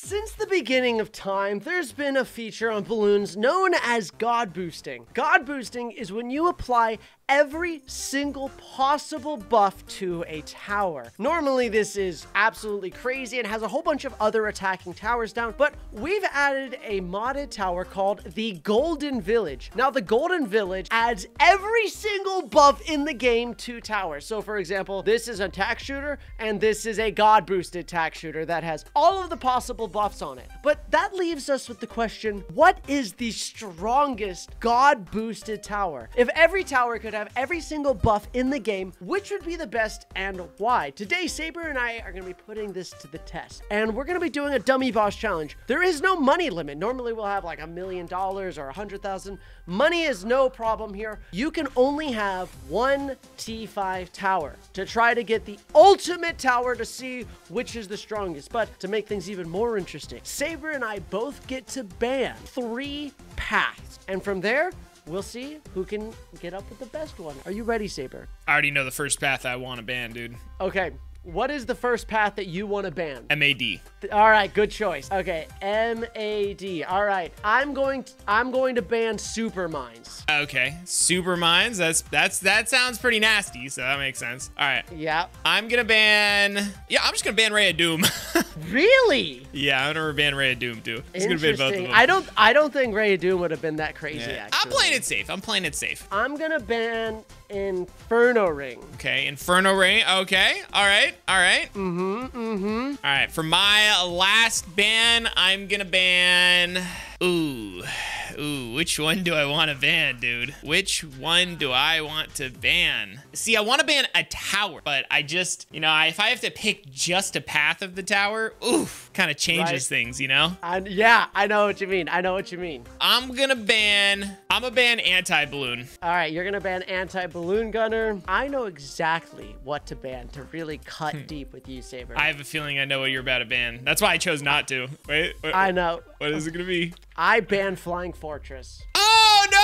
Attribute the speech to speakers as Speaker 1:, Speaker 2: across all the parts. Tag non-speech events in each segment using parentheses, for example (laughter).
Speaker 1: Since the beginning of time, there's been a feature on Bloons known as God boosting. God boosting is when you apply every single possible buff to a tower. Normally, this is absolutely crazy and has a whole bunch of other attacking towers down, but we've added a modded tower called the Golden Village. Now, the Golden Village adds every single buff in the game to towers. So, for example, this is a tack shooter, and this is a God boosted tack shooter that has all of the possible buffs on it. But that leaves us with the question what is the strongest God boosted tower? If every tower could have every single buff in the game, which would be the best and why? Today, Sabre and I are going to be putting this to the test, and we're going to be doing a dummy boss challenge. There is no money limit. Normally, we'll have like a million dollars or a hundred thousand. Money is no problem here. You can only have one T5 tower to try to get the ultimate tower to see which is the strongest. But to make things even more interesting, Sabre and I both get to ban three paths. And from there, we'll see who can get up with the best one. Are you ready, Sabre?
Speaker 2: I already know the first path I want to ban, dude.
Speaker 1: Okay. What is the first path that you want to ban?
Speaker 2: MAD.
Speaker 1: All right, good choice. Okay, MAD. All right, I'm going. To, I'm going to ban super mines.
Speaker 2: Okay, super mines. That's that's that sounds pretty nasty. So that makes sense. All right.
Speaker 1: Yeah.
Speaker 2: I'm gonna ban. Yeah, I'm just gonna ban Ray of Doom. (laughs)
Speaker 1: really?
Speaker 2: Yeah, I'm gonna ban Ray of Doom too. Just gonna ban both of them.
Speaker 1: I don't. I don't think Ray of Doom would have been that crazy.
Speaker 2: Yeah.
Speaker 1: Actually,
Speaker 2: I'm playing it safe. I'm playing it safe.
Speaker 1: I'm gonna ban Inferno Ring.
Speaker 2: Okay, Inferno Ring. Okay, all right, all right.
Speaker 1: Mm-hmm. Mm-hmm.
Speaker 2: All right, for my last ban, I'm gonna ban. Ooh, ooh, which one do I want to ban, dude? Which one do I want to ban? See, I want to ban a tower, but I just, you know, I, if I have to pick just a path of the tower, oof, kind of changes
Speaker 1: Right.
Speaker 2: things, you know?
Speaker 1: And yeah, I know what you mean. I know what you mean.
Speaker 2: I'm gonna ban. I'm gonna ban anti-Bloon.
Speaker 1: All right, you're gonna ban anti-Bloon gunner. I know exactly what to ban to really cut deep with you, Sabre.
Speaker 2: Hmm. I have a feeling I know what you're about to ban. That's why I chose not to. Wait, wait
Speaker 1: I know.
Speaker 2: What is it gonna be?
Speaker 1: I ban Flying Fortress.
Speaker 2: Oh no!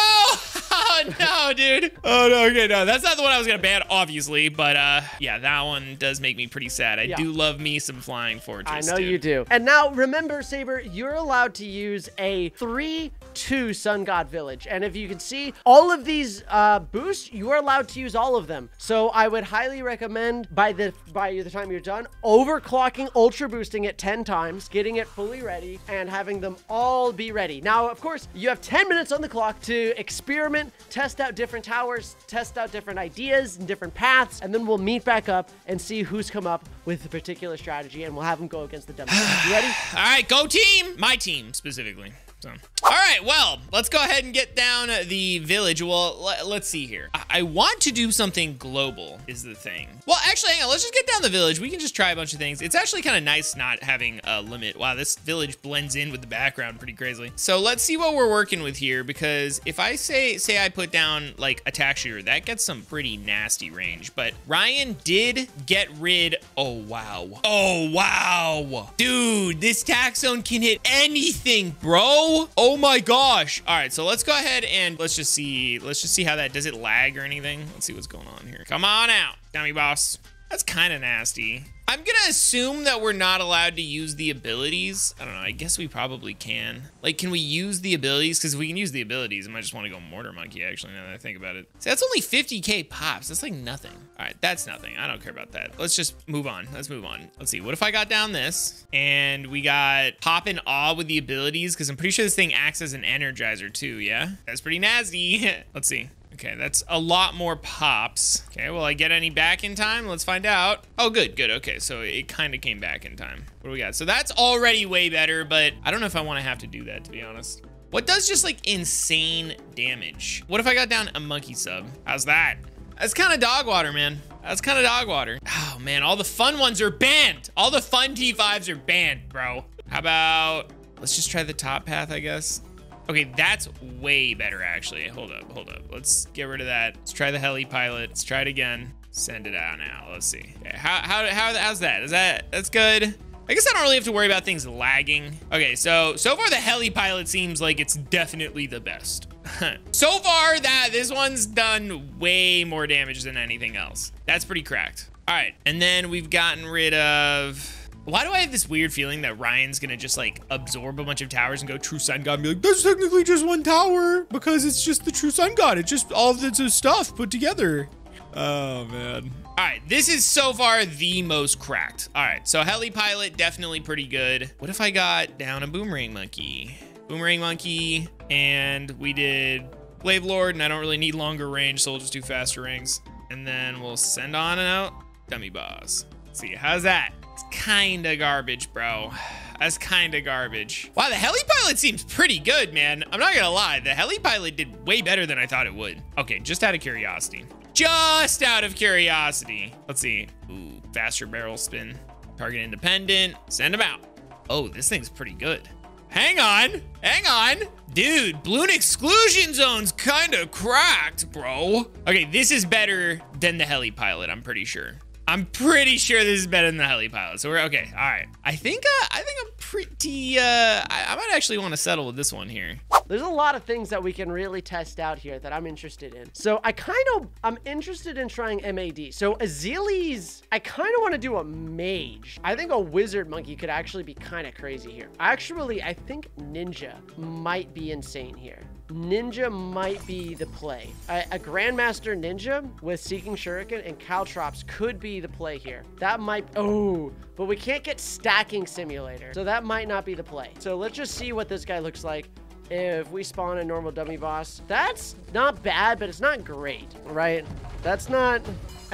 Speaker 2: Oh (laughs) no, dude. Oh no, okay, no, that's not the one I was gonna ban, obviously, but uh, yeah, that one does make me pretty sad. I
Speaker 1: Yeah.
Speaker 2: do love me some flying Fortress.
Speaker 1: I know
Speaker 2: dude.
Speaker 1: you do. And now remember, Sabre, you're allowed to use a 3 2 Sun God Village. And if you can see all of these uh, boosts, you are allowed to use all of them. So I would highly recommend by the by the time you're done, overclocking, ultra boosting it 10 times, getting it fully ready, and having them all be ready. Now, of course, you have 10 minutes on the clock to experiment, test out different towers, test out different ideas and different paths, and then we'll meet back up and see who's come up with a particular strategy, and we'll have them go against the dummy. you ready? (sighs)
Speaker 2: All right, go team. My team specifically. So, all right, well, let's go ahead and get down the village. Well, let, let's see here. I, I want to do something global, is the thing. Well, actually, hang on. Let's just get down the village. We can just try a bunch of things. It's actually kind of nice not having a limit. Wow, this village blends in with the background pretty crazily. So let's see what we're working with here, because if I say say I put down like attack shooter, that gets some pretty nasty range. But Ryan did get rid. Oh wow. Oh wow, dude, this tack zone can hit anything, bro. Oh my gosh. All right, so let's go ahead and let's just see. Let's just see how that does it lag or anything. Let's see what's going on here. Come on out, dummy boss. That's kind of nasty. I'm gonna assume that we're not allowed to use the abilities. I don't know. I guess we probably can. Like, can we use the abilities? Because if we can use the abilities, I might just want to go Mortar Monkey, actually, now that I think about it. See, that's only 50k pops. That's like nothing. All right, that's nothing. I don't care about that. Let's just move on. Let's move on. Let's see. What if I got down this and we got Pop and Awe with the abilities? Because I'm pretty sure this thing acts as an energizer too, yeah? That's pretty nasty. (laughs) Let's see. Okay, that's a lot more pops. Okay, will I get any back in time? Let's find out. Oh, good, good. Okay, so it kind of came back in time. What do we got? So that's already way better, but I don't know if I want to have to do that, to be honest. What does just like insane damage? What if I got down a monkey sub? How's that? That's kind of dog water, man. That's kind of dog water. Oh, man, all the fun ones are banned. All the fun T5s are banned, bro. How about, let's just try the top path, I guess. Okay, that's way better, actually. Hold up, hold up. Let's get rid of that. Let's try the heli pilot. Let's try it again. Send it out now. Let's see. Okay, how, how, how, how's that? Is that, that's good? I guess I don't really have to worry about things lagging. Okay, so, so far the heli pilot seems like it's definitely the best. (laughs) so far that this one's done way more damage than anything else. That's pretty cracked. All right, and then we've gotten rid of Why do I have this weird feeling that Ryan's gonna just like absorb a bunch of towers and go true sun god and be like, that's technically just one tower because it's just the true sun god. It's just all of the stuff put together. Oh man. All right, this is so far the most cracked. All right, so heli pilot definitely pretty good. What if I got down a boomerang monkey? Boomerang monkey, and we did Glaive Lord, and I don't really need longer range, so we'll just do faster rings. And then we'll send on and out Dummy Boss. See, how's that? It's kinda garbage, bro. That's kinda garbage. Wow, the heli pilot seems pretty good, man. I'm not gonna lie, the heli pilot did way better than I thought it would. Okay, just out of curiosity just out of curiosity. Let's see. Ooh, faster barrel spin. Target independent. Send him out. Oh, this thing's pretty good. Hang on. Hang on. Dude, Bloon exclusion zone's kind of cracked, bro. Okay, this is better than the heli pilot, I'm pretty sure. I'm pretty sure this is better than the heli pilot. So we're okay. All right. I think uh, I think I'm pretty. Uh, I, I might actually want to settle with this one here.
Speaker 1: There's a lot of things that we can really test out here that I'm interested in. So I kind of I'm interested in trying MAD. So Azelis, I kind of want to do a mage. I think a wizard monkey could actually be kind of crazy here. Actually, I think ninja might be insane here. Ninja might be the play. A, a, Grandmaster Ninja with Seeking Shuriken and Caltrops could be the play here. That might, oh, but we can't get Stacking Simulator. So that might not be the play. So let's just see what this guy looks like if we spawn a normal dummy boss. That's not bad, but it's not great, right? That's not...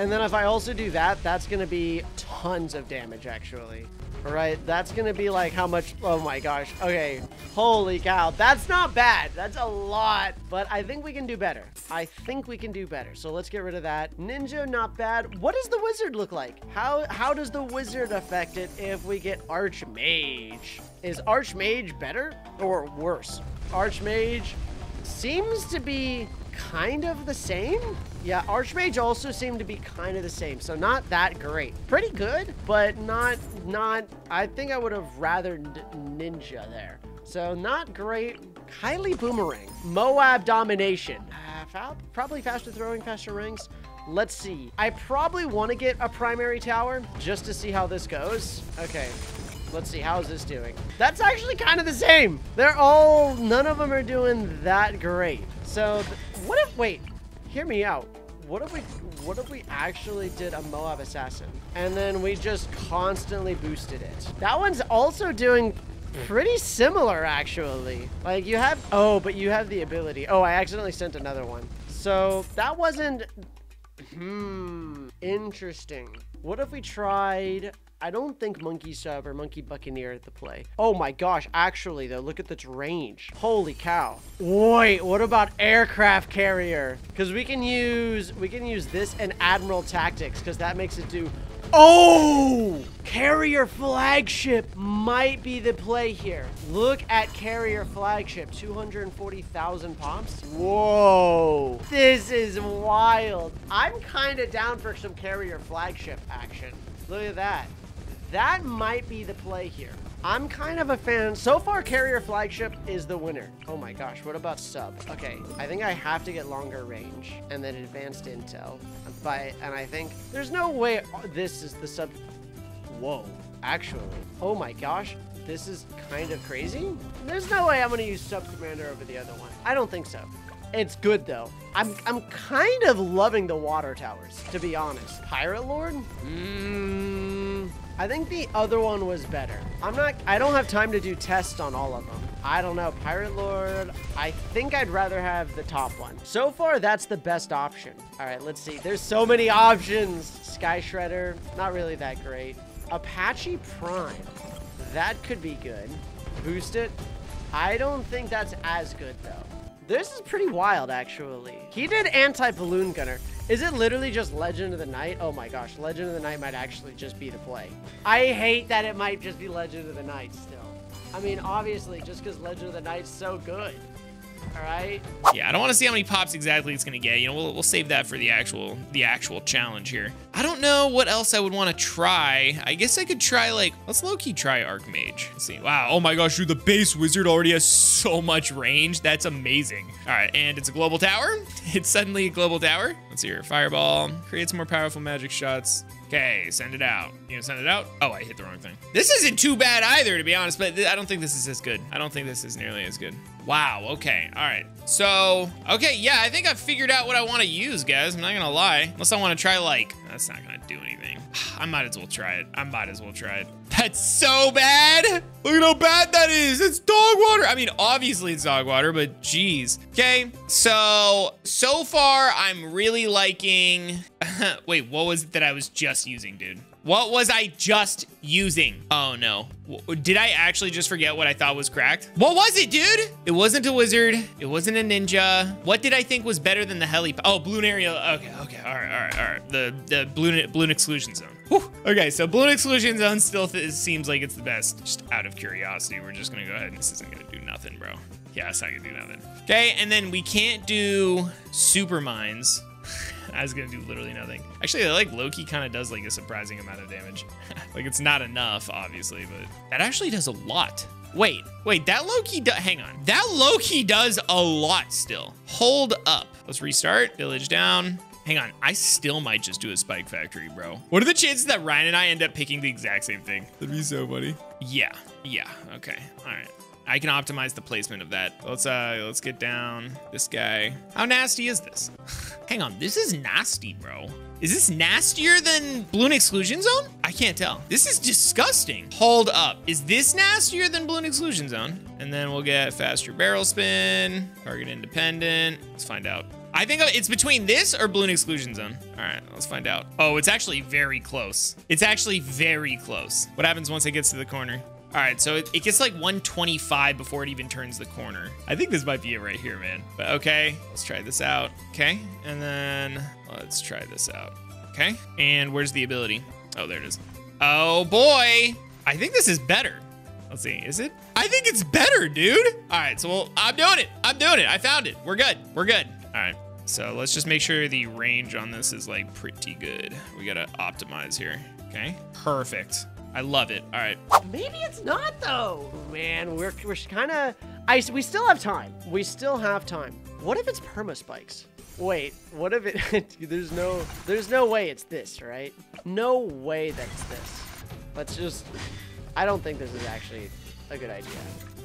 Speaker 1: And then if I also do that, that's going to be tons of damage, actually. All right, that's gonna be like how much, oh my gosh. Okay, holy cow, that's not bad. That's a lot, but I think we can do better. I think we can do better. So let's get rid of that. Ninja, not bad. What does the wizard look like? How, how does the wizard affect it if we get Archmage? Is Archmage better or worse? Archmage seems to be kind of the same. Yeah, Archmage also seemed to be kind of the same, so not that great. Pretty good, but not, not, I think I would have rather Ninja there. So not great. Kylie Boomerang. Moab Domination. Uh, probably faster throwing, faster rings. Let's see. I probably want to get a primary tower just to see how this goes. Okay. Let's see, how's this doing? That's actually kind of the same. They're all, none of them are doing that great. So, what if, wait, hear me out. What if we, what if we actually did a Moab Assassin? And then we just constantly boosted it. That one's also doing pretty similar, actually. Like, you have, oh, but you have the ability. Oh, I accidentally sent another one. So, that wasn't, hmm, interesting. What if we tried I don't think Monkey Sub or Monkey Buccaneer at the play. Oh my gosh, actually though, look at this range. Holy cow. Wait, what about Aircraft Carrier? Because we can use, we can use this and Admiral Tactics because that makes it do Oh! Carrier Flagship might be the play here. Look at Carrier Flagship, 240,000 pops. Whoa. This is wild. I'm kind of down for some Carrier Flagship action. Look at that. That might be the play here. I'm kind of a fan. So far, Carrier Flagship is the winner. Oh my gosh, what about sub? Okay, I think I have to get longer range and then advanced intel. By, and I think there's no way this is the sub. Whoa, actually. Oh my gosh, this is kind of crazy. There's no way I'm gonna use sub commander over the other one. I don't think so. It's good though. I'm I'm kind of loving the water towers, to be honest. Pirate Lord? Mmm. I think the other one was better. I'm not, I don't have time to do tests on all of them. I don't know, Pirate Lord, I think I'd rather have the top one. So far, that's the best option. All right, let's see. There's so many options. Sky Shredder, not really that great. Apache Prime, that could be good. Boost it. I don't think that's as good though. This is pretty wild, actually. He did anti-Bloon gunner. Is it literally just Legend of the Night? Oh my gosh, Legend of the Night might actually just be the play. I hate that it might just be Legend of the Night still. I mean, obviously, just because Legend of the Night's so good. All right.
Speaker 2: Yeah, I don't want to see how many pops exactly it's gonna get. You know, we'll, we'll save that for the actual the actual challenge here. I don't know what else I would want to try. I guess I could try like let's low key try Archmage. Let's see. Wow. Oh my gosh, dude, the base wizard already has (laughs) so much range. That's amazing. All right, and it's a global tower. (laughs) It's suddenly a global tower. Let's see here. Fireball. Creates more powerful magic shots. Okay, send it out. You gonna send it out? Oh, I hit the wrong thing. This isn't too bad either, to be honest, but I don't think this is as good. I don't think this is nearly as good. Wow, okay, all right. So, okay, yeah, I think I've figured out what I want to use, guys. I'm not gonna lie. Unless I want to try, like, that's not gonna do anything. (sighs) I might as well try it. I might as well try it. That's so bad. Look at how bad that is. It's dog water. I mean, obviously it's dog water, but geez. Okay, so, so far I'm really liking, (laughs) wait, what was it that I was just using, dude? What was I just using? Oh no. Did I actually just forget what I thought was cracked? What was it, dude? It wasn't a wizard. It wasn't a ninja. What did I think was better than the heli? Oh, balloon area. Okay, okay. All right, all right, all right. The the balloon Bloon exclusion zone. Whew. Okay, so Bloon exclusion zone still seems like it's the best. Just out of curiosity, we're just gonna go ahead and this isn't gonna do nothing, bro. Yeah, it's not gonna do nothing. Okay, and then we can't do super mines. (laughs) I was gonna do literally nothing. Actually, I like Loki kind of does like a surprising amount of damage. (laughs) like it's not enough, obviously, but that actually does a lot. Wait, wait, that Loki, hang on. That Loki does a lot still. Hold up. Let's restart. Village down. Hang on, I still might just do a spike factory, bro. What are the chances that Ryan and I end up picking the exact same thing? That'd be so funny. Yeah, yeah, okay, all right. I can optimize the placement of that. Let's uh let's get down this guy. How nasty is this? (laughs) Hang on, this is nasty, bro. Is this nastier than Bloon Exclusion Zone? I can't tell. This is disgusting. Hold up. Is this nastier than Bloon Exclusion Zone? And then we'll get faster barrel spin, target independent. Let's find out. I think it's between this or Bloon Exclusion Zone. All right, let's find out. Oh, it's actually very close. It's actually very close. What happens once it gets to the corner? All right, so it, it gets like 125 before it even turns the corner. I think this might be it right here, man. But okay, let's try this out. Okay, and then let's try this out. Okay, and where's the ability? Oh, there it is. Oh boy, I think this is better. Let's see, is it? I think it's better, dude. All right, so well, I'm doing it. I'm doing it. I found it. We're good. We're good. All right, so let's just make sure the range on this is like pretty good. We gotta optimize here. Okay, perfect. I love it. All right.
Speaker 1: Maybe it's not though. Man, we're we're kind of. I we still have time. We still have time. What if it's perma spikes? Wait, what if it? (laughs) there's no there's no way it's this, right? No way that's this. Let's just. I don't think this is actually a good idea.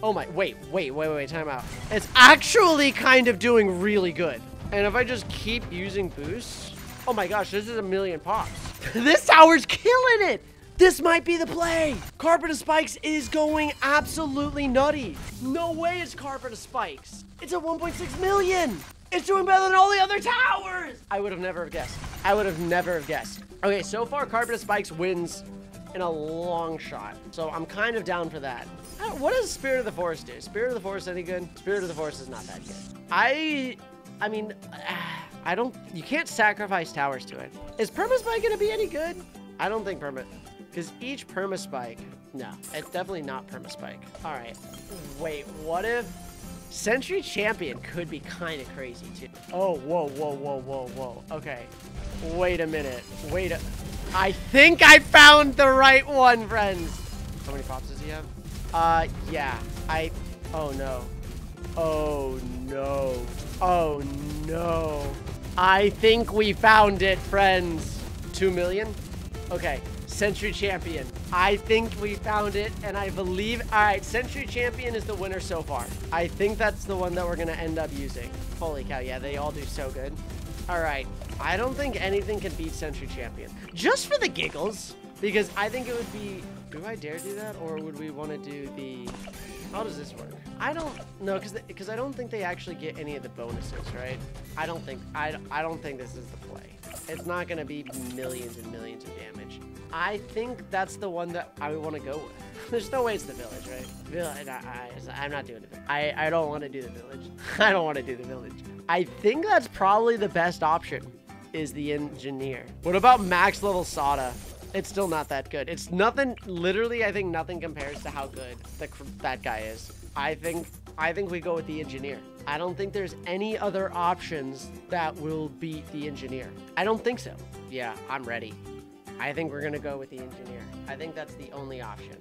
Speaker 1: Oh my! Wait, wait, wait, wait! Time out. It's actually kind of doing really good. And if I just keep using boosts, oh my gosh, this is a million pops. (laughs) this tower's killing it. This might be the play. Carpet of Spikes is going absolutely nutty. No way it's Carpet of Spikes. It's at 1.6 million. It's doing better than all the other towers. I would have never have guessed. I would have never have guessed. Okay, so far Carpet of Spikes wins in a long shot. So I'm kind of down for that. What does Spirit of the Forest do? Spirit of the Forest any good? Spirit of the Forest is not that good. I, I mean, (sighs) I don't, you can't sacrifice towers to it. Is Permaspike gonna be any good? I don't think Perma, because each Permaspike, no, it's definitely not Permaspike. All right, wait, what if Sentry Champion could be kind of crazy too? Oh, whoa, whoa, whoa, whoa, whoa. Okay, wait a minute, wait a, I think I found the right one, friends. How many pops does he have? Uh, yeah, I, oh no. Oh no. Oh no. I think we found it, friends. Two million? Okay. Sentry Champion. I think we found it, and I believe. All right, Sentry Champion is the winner so far. I think that's the one that we're gonna end up using. Holy cow! Yeah, they all do so good. All right, I don't think anything can beat Sentry Champion. Just for the giggles, because I think it would be. Do I dare do that, or would we want to do the? How does this work? I don't know, because because I don't think they actually get any of the bonuses, right? I don't think I, I don't think this is the. It's not gonna be millions and millions of damage. I think that's the one that I want to go with. (laughs) There's no way it's the village, right? Village. I, I, I'm not doing it. I, I don't want to do the village. (laughs) I don't want to do the village. I think that's probably the best option. Is the engineer. What about max level Sauda? It's still not that good. It's nothing. Literally, I think nothing compares to how good the, that guy is. I think. I think we go with the engineer. I don't think there's any other options that will beat the engineer. I don't think so. Yeah, I'm ready. I think we're gonna go with the engineer. I think that's the only option.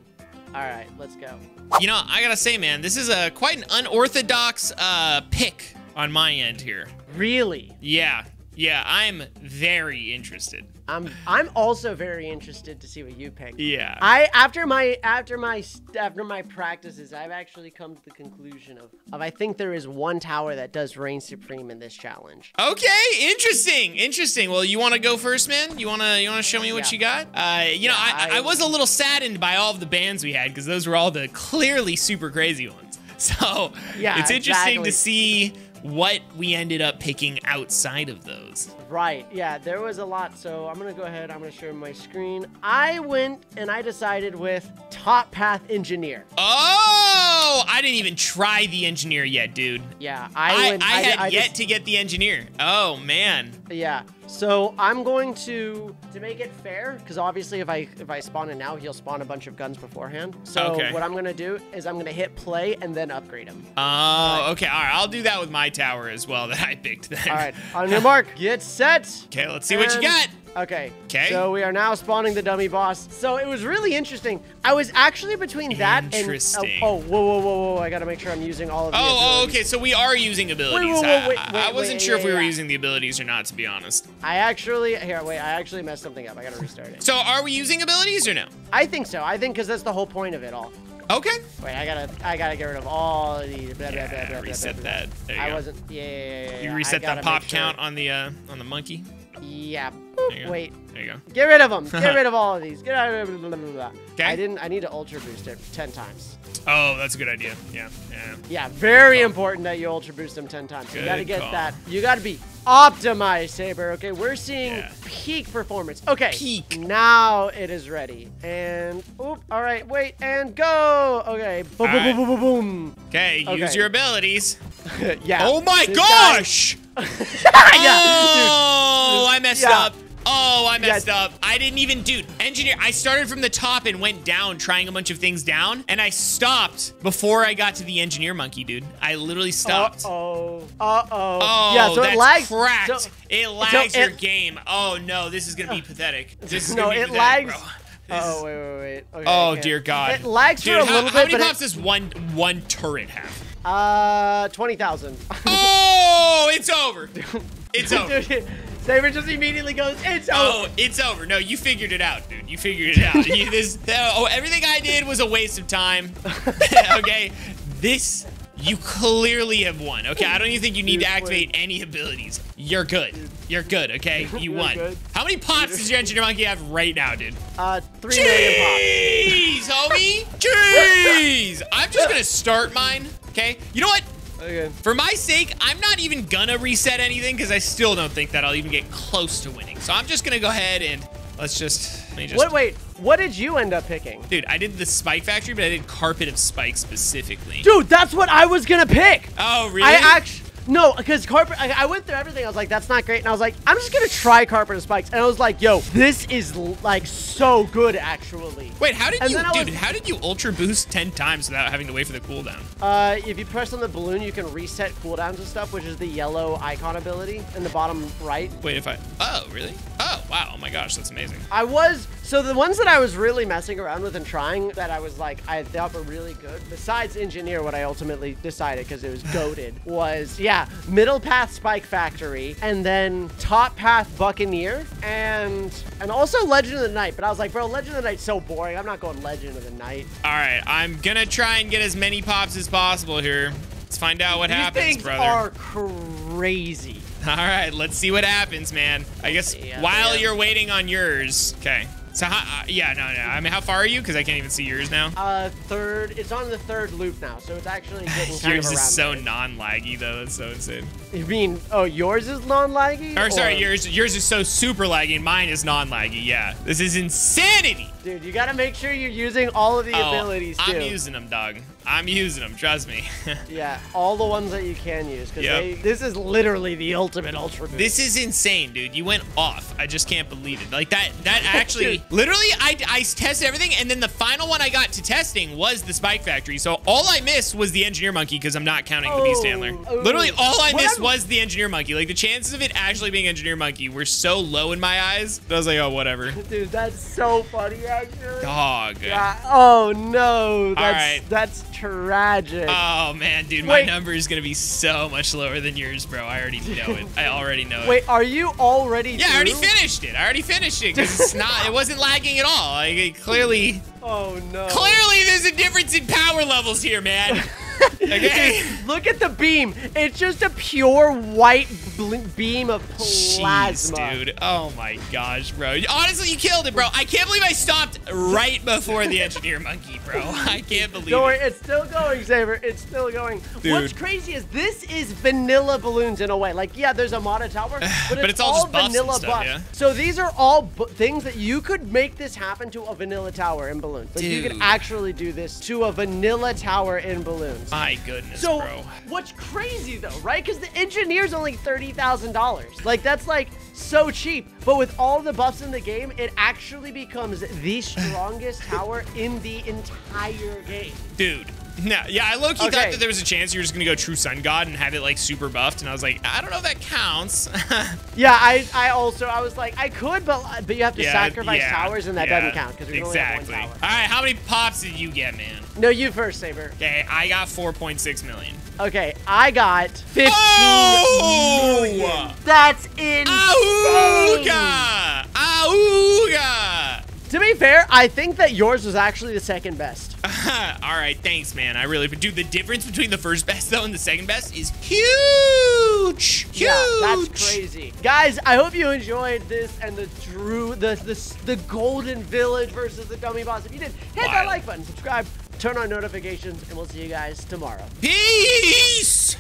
Speaker 1: All right, let's go.
Speaker 2: You know, I gotta say, man, this is a quite an unorthodox uh, pick on my end here.
Speaker 1: Really?
Speaker 2: Yeah, yeah, I'm very interested.
Speaker 1: I'm I'm also very interested to see what you pick.
Speaker 2: Yeah.
Speaker 1: I after my after my after my practices, I've actually come to the conclusion of, of I think there is one tower that does reign supreme in this challenge.
Speaker 2: Okay, interesting, interesting. Well, you want to go first, man? You wanna you wanna show me what
Speaker 1: Yeah.
Speaker 2: you got? Uh, you know, I, I
Speaker 1: I-
Speaker 2: was a little saddened by all of the bands we had because those were all the clearly super crazy ones. (laughs) So
Speaker 1: Yeah,
Speaker 2: it's interesting
Speaker 1: exactly.
Speaker 2: to see what we ended up picking outside of those.
Speaker 1: Right. Yeah, there was a lot. So I'm gonna go ahead. I'm gonna share my screen. I went and I decided with Top Path Engineer.
Speaker 2: Oh, Oh, I didn't even try the engineer yet, dude.
Speaker 1: Yeah, I
Speaker 2: I,
Speaker 1: went.
Speaker 2: I had
Speaker 1: I
Speaker 2: yet
Speaker 1: just-
Speaker 2: to get the engineer. Oh man.
Speaker 1: Yeah. So I'm going to to make it fair, because obviously if I if I spawn it now, he'll spawn a bunch of guns beforehand. So
Speaker 2: Okay.
Speaker 1: what I'm gonna do is I'm gonna hit play and then upgrade him.
Speaker 2: Oh, okay. All right. I'll do that with my tower as well that I picked then.
Speaker 1: All right. On (laughs) your mark, get set.
Speaker 2: Okay, let's see what you
Speaker 1: And-
Speaker 2: got.
Speaker 1: Okay.
Speaker 2: 'Kay.
Speaker 1: So we are now spawning the dummy boss. So it was really interesting. I was actually between that and
Speaker 2: Interesting.
Speaker 1: oh, oh whoa whoa whoa whoa! I gotta make sure I'm using all of the.
Speaker 2: Oh, oh, okay. So we are using abilities.
Speaker 1: wait,
Speaker 2: I-
Speaker 1: wait,
Speaker 2: I,
Speaker 1: wait,
Speaker 2: I wasn't
Speaker 1: wait,
Speaker 2: sure if
Speaker 1: yeah,
Speaker 2: we were
Speaker 1: yeah.
Speaker 2: using the abilities or not, to be honest.
Speaker 1: I actually here wait. I actually messed something up. I gotta restart it.
Speaker 2: So are we using abilities or no?
Speaker 1: I think so. I think because that's the whole point of it all.
Speaker 2: Okay.
Speaker 1: Wait, I gotta I gotta get rid of all of these. Blah, blah, blah,
Speaker 2: Yeah,
Speaker 1: blah, blah,
Speaker 2: reset that. There you
Speaker 1: I
Speaker 2: go.
Speaker 1: wasn't. Yeah, yeah, yeah, yeah.
Speaker 2: You reset that pop
Speaker 1: sure-
Speaker 2: count on the uh on the monkey.
Speaker 1: Yeah. Wait.
Speaker 2: There you go.
Speaker 1: Get rid of them. Get (laughs) rid of all of these. Get out of blah, blah, blah.
Speaker 2: Okay.
Speaker 1: I didn't. I need to ultra boost it ten times.
Speaker 2: Oh, that's a good idea. Yeah. Yeah.
Speaker 1: Yeah, very important that you ultra boost them 10 times. you gotta get
Speaker 2: call.
Speaker 1: that. You gotta be optimized, Sabre. Okay, we're seeing
Speaker 2: Yeah.
Speaker 1: peak performance. Okay,
Speaker 2: Peak.
Speaker 1: Now it is ready. And oop. All right, wait and go. Okay. Boom,
Speaker 2: All
Speaker 1: boom, boom, boom, boom,
Speaker 2: Okay. Use
Speaker 1: Okay.
Speaker 2: your abilities. (laughs)
Speaker 1: yeah.
Speaker 2: Oh my
Speaker 1: this
Speaker 2: gosh! (laughs)
Speaker 1: yeah,
Speaker 2: Oh, I messed
Speaker 1: Yeah.
Speaker 2: up. Oh, I messed
Speaker 1: Yeah.
Speaker 2: up. I didn't even, dude, engineer. I started from the top and went down, trying a bunch of things down, and I stopped before I got to the engineer monkey, dude. I literally stopped.
Speaker 1: Uh-oh. Uh-oh.
Speaker 2: Oh,
Speaker 1: yeah, so
Speaker 2: that's
Speaker 1: it lags.
Speaker 2: cracked.
Speaker 1: so-
Speaker 2: it lags your
Speaker 1: it-
Speaker 2: game. Oh no, this is gonna be (sighs) pathetic. This is
Speaker 1: no,
Speaker 2: gonna be
Speaker 1: it
Speaker 2: pathetic,
Speaker 1: lags.
Speaker 2: bro. This
Speaker 1: Oh, wait, wait, wait. Okay,
Speaker 2: Oh dear God.
Speaker 1: It lags
Speaker 2: Dude,
Speaker 1: for a
Speaker 2: how,
Speaker 1: little
Speaker 2: how many pops does one one turret have?
Speaker 1: Uh, 20,000.
Speaker 2: Oh, it's over. (laughs) It's over.
Speaker 1: Dude, Sabre just immediately goes, it's
Speaker 2: Oh,
Speaker 1: over.
Speaker 2: it's over. No, you figured it out, dude. You figured it out. you, this, oh, everything I did was a waste of time. (laughs) okay, this you clearly have won. Okay, I don't even think you need
Speaker 1: Dude,
Speaker 2: to activate
Speaker 1: wait.
Speaker 2: any abilities. You're good. You're good. Okay, (laughs) you
Speaker 1: You're
Speaker 2: won.
Speaker 1: good.
Speaker 2: How many pots does your engineer monkey have right now, dude?
Speaker 1: Uh, 3 million pots.
Speaker 2: Jeez, homie. Jeez. I'm just gonna start mine. Okay. You know what?
Speaker 1: Okay.
Speaker 2: For my sake, I'm not even gonna reset anything because I still don't think that I'll even get close to winning. So I'm just gonna go ahead and let's just let me just.
Speaker 1: What, wait, what did you end up picking?
Speaker 2: Dude, I did the spike factory, but I did carpet of spikes specifically.
Speaker 1: Dude, that's what I was gonna pick.
Speaker 2: Oh, really?
Speaker 1: I actually no, because carpet. I, I went through everything. I was like, that's not great, and I was like, I'm just gonna try carpet and spikes, and I was like, yo, this is like so good actually.
Speaker 2: Wait, how did
Speaker 1: And
Speaker 2: you, dude?
Speaker 1: was-
Speaker 2: How did you ultra boost ten times without having to wait for the cooldown?
Speaker 1: Uh, if you press on the balloon, you can reset cooldowns and stuff, which is the yellow icon ability in the bottom right.
Speaker 2: Wait, if I. Oh, really? Oh, wow. Oh my gosh, that's amazing.
Speaker 1: I was so the ones that I was really messing around with and trying that I was like I thought were really good. Besides engineer, what I ultimately decided because it was (laughs) goaded was yeah middle path spike factory and then top path buccaneer and and also legend of the night. But I was like, bro, legend of the night's so boring. I'm not going legend of the night.
Speaker 2: All right, I'm gonna try and get as many pops as possible here. Let's find out what
Speaker 1: These
Speaker 2: happens,
Speaker 1: things
Speaker 2: brother.
Speaker 1: are crazy. (laughs)
Speaker 2: All right, let's see what happens, man. I guess
Speaker 1: Yeah,
Speaker 2: while
Speaker 1: man.
Speaker 2: you're waiting on yours. Okay. So, how, uh, yeah, no, no. I mean, how far are you? Because I can't even see yours now.
Speaker 1: Uh, third. It's on the third loop now, so it's actually (laughs) getting kind
Speaker 2: yours is so non-laggy, though. That's so insane.
Speaker 1: You mean oh yours is non-laggy?
Speaker 2: Or sorry, yours yours is so super laggy. and Mine is non-laggy. Yeah, this is insanity.
Speaker 1: Dude, you gotta make sure you're using all of the
Speaker 2: Oh,
Speaker 1: abilities too.
Speaker 2: I'm using them, dog. I'm using them. Trust me. (laughs)
Speaker 1: Yeah, all the ones that you can use. Because
Speaker 2: Yep.
Speaker 1: this is literally the ultimate ultra boost.
Speaker 2: This is insane, dude. You went off. I just can't believe it. Like that. That (laughs) actually, literally, I, I tested everything, and then the final one I got to testing was the Spike Factory. So all I missed was the Engineer Monkey because I'm not counting the Beast
Speaker 1: Oh,
Speaker 2: Handler.
Speaker 1: oh.
Speaker 2: Literally, all I missed
Speaker 1: I'm-
Speaker 2: was the Engineer Monkey. Like the chances of it actually being Engineer Monkey were so low in my eyes. that I was like, oh, whatever.
Speaker 1: Dude, that's so funny.
Speaker 2: Dog.
Speaker 1: Yeah. Oh no, that's
Speaker 2: right.
Speaker 1: that's tragic.
Speaker 2: Oh man, dude, my
Speaker 1: Wait.
Speaker 2: number is gonna be so much lower than yours, bro. I already know it. I (laughs) already know it.
Speaker 1: Wait, are you already?
Speaker 2: Yeah, I already finished it. I already finished it because it's not. It wasn't lagging at all. Like it clearly,
Speaker 1: Oh no.
Speaker 2: clearly, there's a difference in power levels here, man. (laughs) okay.
Speaker 1: Look at the beam. It's just a pure white beam of plasma.
Speaker 2: Jeez, dude. Oh my gosh, bro. Honestly, you killed it, bro. I can't believe I stopped right before the engineer monkey, bro. (laughs) I can't believe
Speaker 1: Don't worry,
Speaker 2: it.
Speaker 1: it's still going, Sabre. It's still going. What's crazy is this is vanilla Bloons in a way. Like, yeah, there's a modded tower, (sighs) but,
Speaker 2: But it's all
Speaker 1: vanilla
Speaker 2: stuff,
Speaker 1: buffs.
Speaker 2: yeah?
Speaker 1: So these are all things that you could make this happen to a vanilla tower in Bloons. Like, you could actually do this to a vanilla tower in Bloons.
Speaker 2: My goodness,
Speaker 1: So
Speaker 2: bro.
Speaker 1: what's crazy though, right? Because the engineer's only thirty thousand dollars. Like that's like so cheap. But with all the buffs in the game, it actually becomes the strongest tower in the entire game.
Speaker 2: Dude. No, yeah, I low-key
Speaker 1: Okay.
Speaker 2: thought that there was a chance you were just gonna go True Sun God and have it like super buffed, and I was like, I don't know if that counts. (laughs)
Speaker 1: Yeah, I, I also I was like I could, but but you have to
Speaker 2: Yeah,
Speaker 1: sacrifice
Speaker 2: yeah,
Speaker 1: towers, and that
Speaker 2: yeah,
Speaker 1: doesn't count because we
Speaker 2: exactly.
Speaker 1: only have one tower.
Speaker 2: All right, how many pops did you get, man?
Speaker 1: No, you first, Sabre.
Speaker 2: Okay, I got 4.6 million.
Speaker 1: Okay, I got fifteen
Speaker 2: Oh!
Speaker 1: million. That's insane.
Speaker 2: Auga! Auga!
Speaker 1: To be fair, I think that yours was actually the second best. (laughs)
Speaker 2: All right, thanks, man. I really, dude, the difference between the first best though and the second best is huge. Huge.
Speaker 1: Yeah, that's crazy. Guys, I hope you enjoyed this and the true the the, the golden village versus the dummy boss. If you did, hit that like button, subscribe, turn on notifications, and we'll see you guys tomorrow.
Speaker 2: Peace.